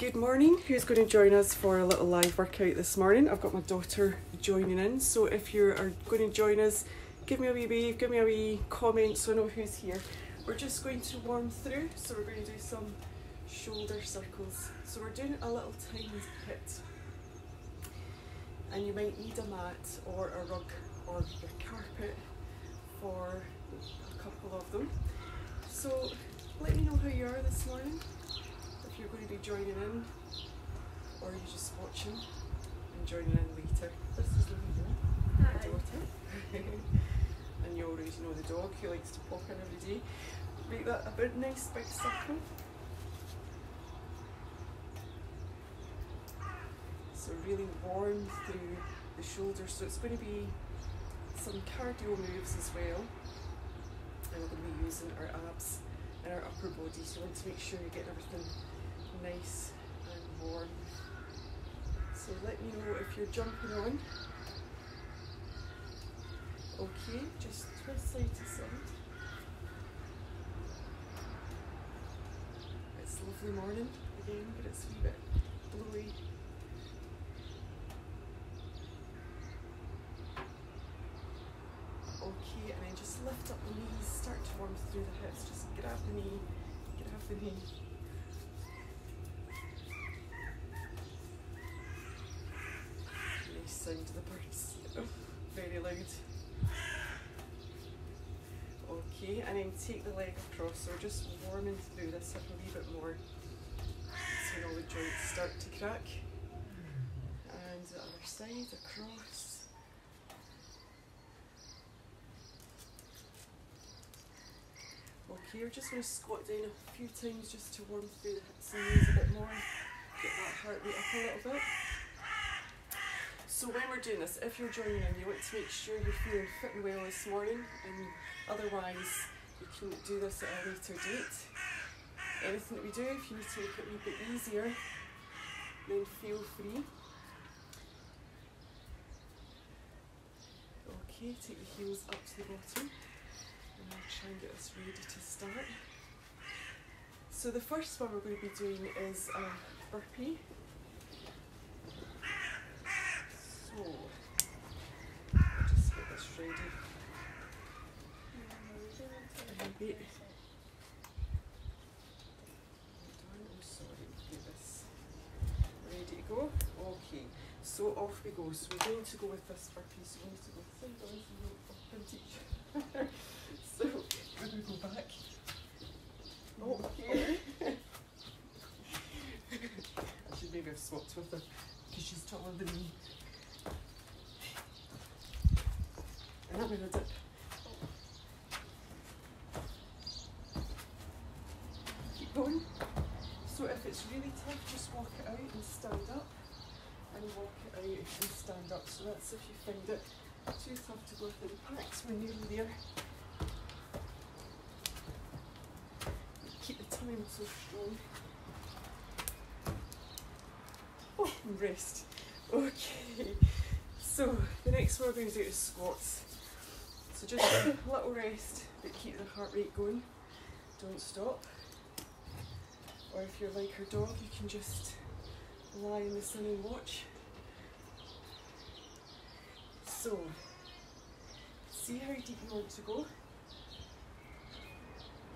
Good morning. Who's going to join us for a little live workout this morning? I've got my daughter joining in, so if you are going to join us, give me a wee wave, give me a wee comment so I know who's here. We're just going to warm through, so we're going to do some shoulder circles. So we're doing a little tiny HiiT. And you might need a mat or a rug or your carpet for a couple of them. So let me know how you are this morning you're going to be joining in or you're just watching and joining in later. This is Louisa, my daughter. and you already know the dog, he likes to pop in every day. Make that a bit nice big circle. So really warm through the shoulders. So it's going to be some cardio moves as well. And we're going to be using our abs and our upper body. So you want to make sure you're getting everything nice and warm. So let me know if you're jumping on. Okay, just twist side to side. It's a lovely morning again, but it's a wee bit blowy. Okay, and then just lift up the knees, start to warm through the hips, just grab the knee, grab the knee. Of the birds. Very loud. Okay, and then take the leg across. So we're just warming through this a wee bit more. So all the joints start to crack. And the other side across. Okay, we're just going to squat down a few times just to warm through the hips and knees a bit more. Get that heart rate up a little bit. So when we're doing this, if you're joining in, you want to make sure you're feeling fit and well this morning, and otherwise you can do this at a later date. Anything that we do, if you need to make it a wee bit easier, then feel free. Okay, take the heels up to the bottom, and I'll try and get us ready to start. So the first one we're going to be doing is a burpee. So, just get this ready. I'm sorry, get this ready to go. Okay, so off we go. So we're going to go with this burpee. So we need to go side on so up each other. so we're going go back. Okay. I should maybe have swapped with her because she's taller than me. Keep going. So if it's really tough, just walk it out and stand up. And walk it out and stand up. So that's if you find it too tough to go with when you're there. Keep the tummy so strong. Oh, rest. Okay. So the next one we're going to do is squats. So just a little rest, but keep the heart rate going. Don't stop. Or if you're like her dog, you can just lie in the sun and watch. So, see how deep you want to go.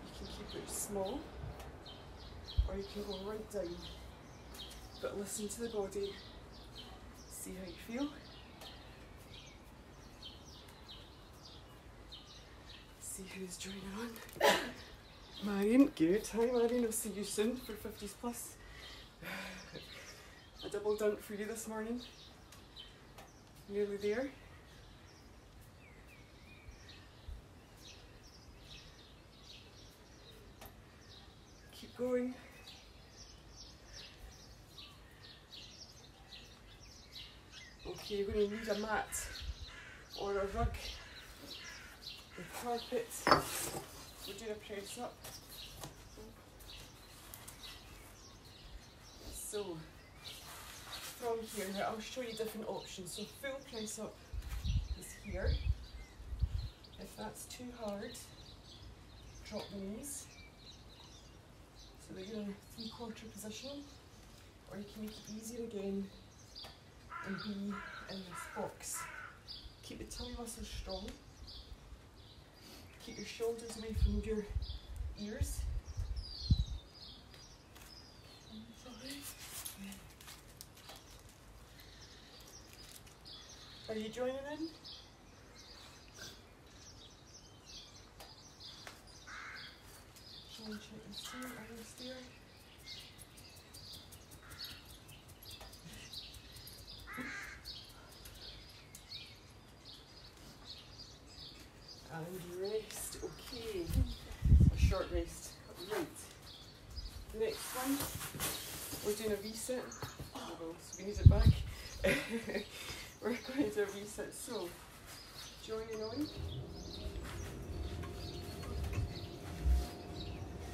You can keep it small, or you can go right down. But listen to the body, see how you feel. see who's joining on. Marion, good. Hi Marion, I'll see you soon for 50s plus. A double dunk for you this morning. Nearly there. Keep going. Okay, you're going to need a mat or a rug the carpet. We're doing a press up. So, from here, I'll show you different options. So full press up is here. If that's too hard, drop the knees. So that you're in a three quarter position. or you can make it easier again and be in this box. Keep the tummy muscles strong. Keep your shoulders away from your ears. Are you joining in? Try and check the steer, are you steering? And rest, okay. A short rest, right. Next one, we're doing a reset. Oh, we need it back. we're going to reset, so joining on.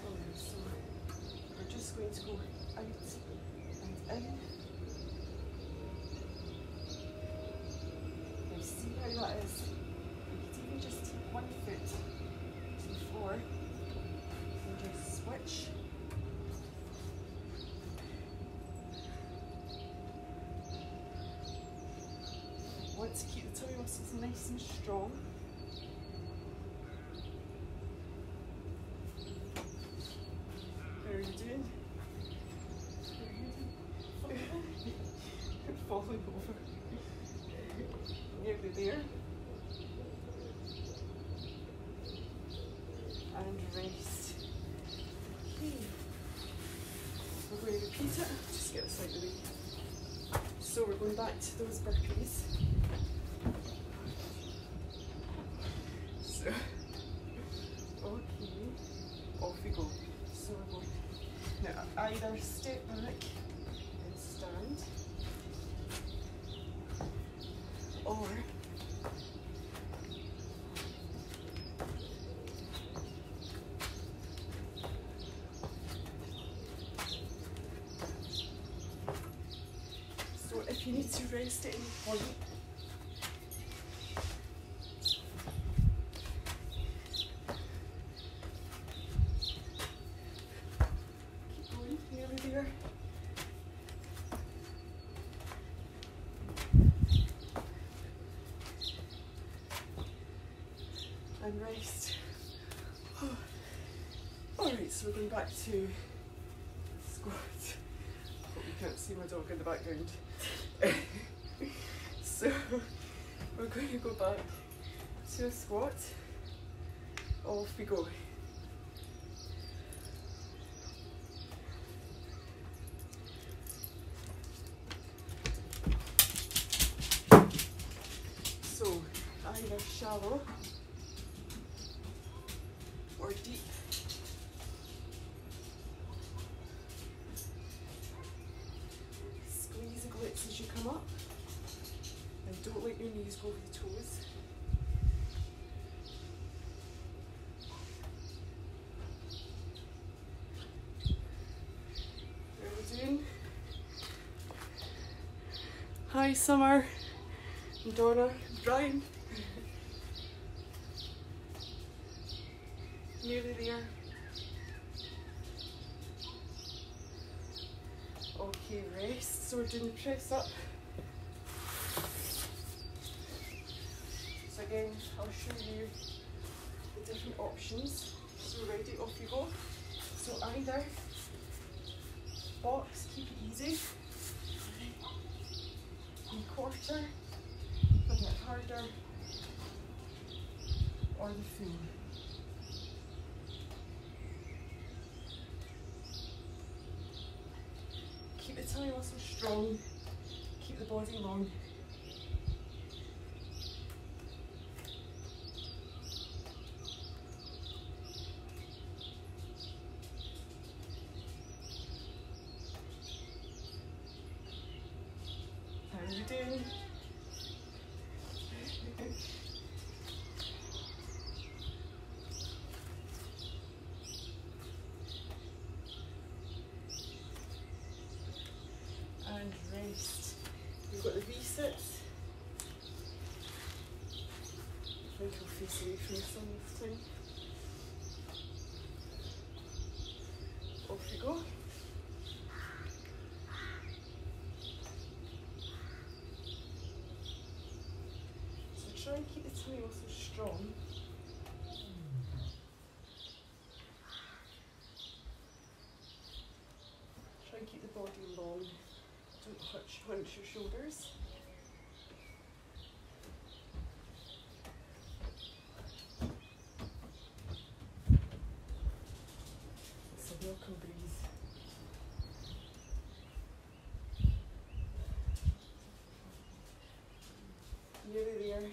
Oh, we're just going to go out and in. Now see how that is. You could even just take one foot to the floor and just switch. To keep the tummy muscles nice and strong. How are you doing? How are you doing? Falling over. Nearly there. And rest. Okay. We're going to repeat it. Just get this out of the way. So we're going back to those burpees. So, okay, off we go. So we're going now either step back and stand, or so if you need to rest going, nearly there. And rest. Alright, so we're going back to squat. Hope you can't see my dog in the background. We're going to go back to a squat. Off we go. So either shallow Hi, Summer. Donna, Brian. Nearly there. Okay, rest. So we're doing the press up. So again, I'll show you the different options. So ready, off you go. So either box, keep it easy. Three quarter, a bit harder, or the full. Keep the tummy muscles strong, keep the body long. And rest. We've got the V-sits. I think I'll face away from the sun this time. Off you go. Definitely also strong. Try and keep the body long. Don't hunch, hunch your shoulders. It's a welcome breeze. Nearly there.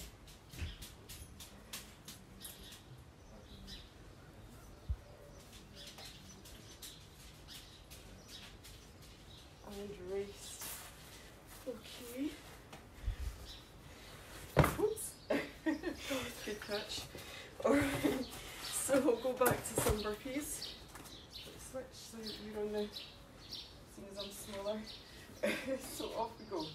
And rest. Okay. Oops. Catch. Alright, so we'll go back to some burpees. Switch so you're on the, seeing as I'm smaller. so off we go.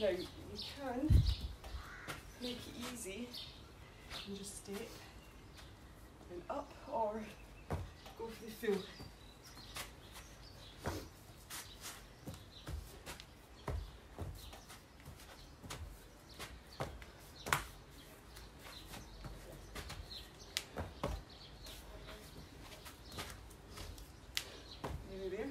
Now you can make it easy and just step and up or go for the full. Nearly there.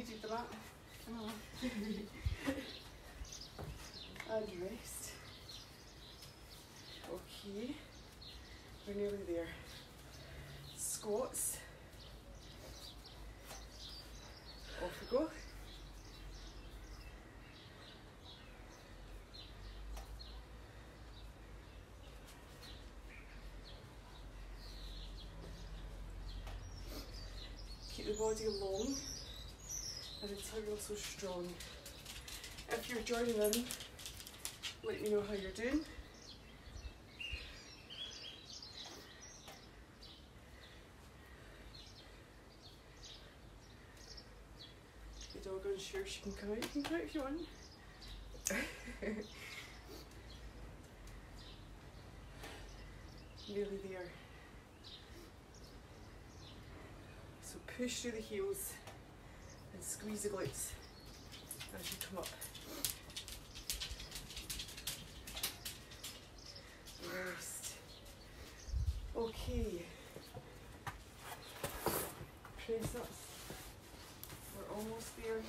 Come and rest. Okay. We're nearly there. Squats. Off we go. Keep the body long and integral so strong. If you're joining in, let me know how you're doing. The dog unsure she can come out. You can come out if you want. Nearly there. So push through the heels and squeeze the glutes as you come up. Rest. Okay. Press ups. We're almost there.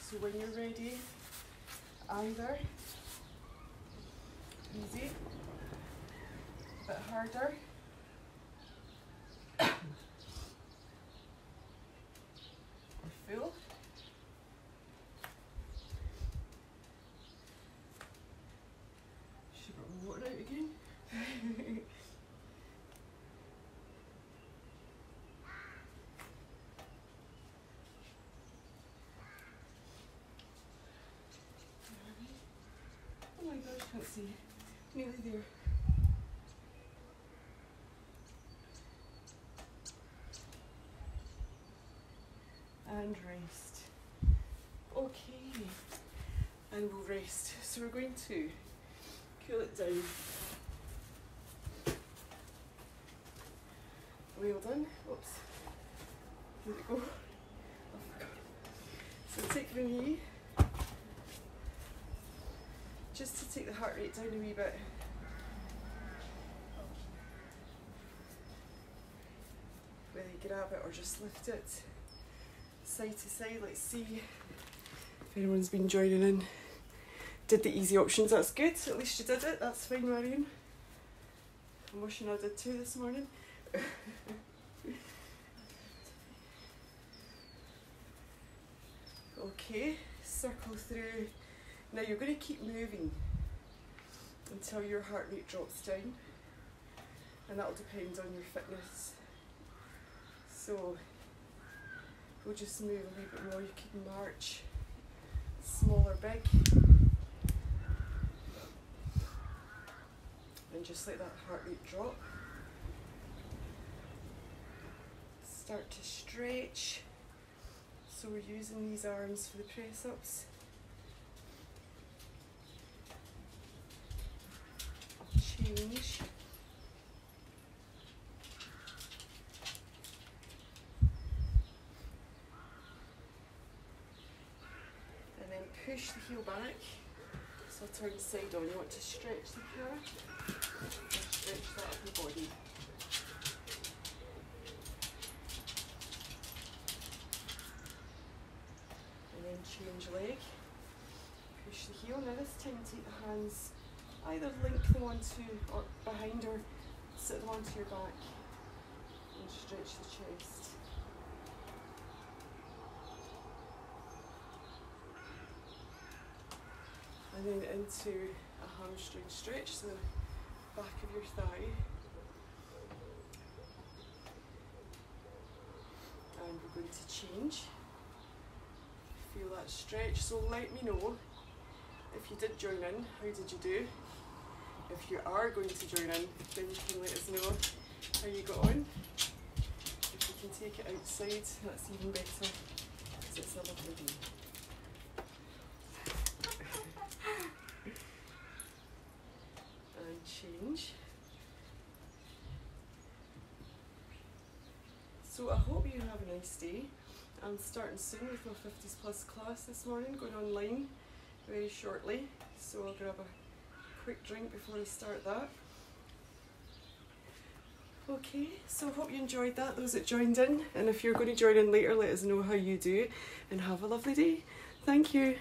So when you're ready, either easy, a bit harder. full. Should got my water out again. oh see. Nearly there. and rest. Okay, and we'll rest. So we're going to cool it down. Well done. Oops. Let it go. Oh. So take the knee, just to take the heart rate down a wee bit. Whether you grab it or just lift it side to side. Let's see if anyone's been joining in. Did the easy options, that's good. At least you did it, that's fine, Marion. I'm wishing I did too this morning. okay, circle through. Now you're going to keep moving until your heart rate drops down, and that'll depend on your fitness. So we'll just move a wee bit more. You can march small or big. And just let that heart rate drop. Start to stretch. So we're using these arms for the press ups. And then push the heel back. So turn the side on. You want to stretch the calf, stretch that up the body. And then change leg. Push the heel. Now this time take the hands, either link them onto or behind or sit them onto your back and stretch the chest. And then into a hamstring stretch, so back of your thigh. And we're going to change. Feel that stretch. So let me know if you did join in, how did you do? If you are going to join in, then you can let us know how you got on. If you can take it outside, that's even better because it's a lovely day. and change. So I hope you have a nice day. I'm starting soon with my 50s plus class this morning, going online very shortly. So I'll grab a quick drink before I start that. Okay, so I hope you enjoyed that, those that joined in. And if you're going to join in later, let us know how you do and have a lovely day. Thank you.